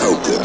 Coca.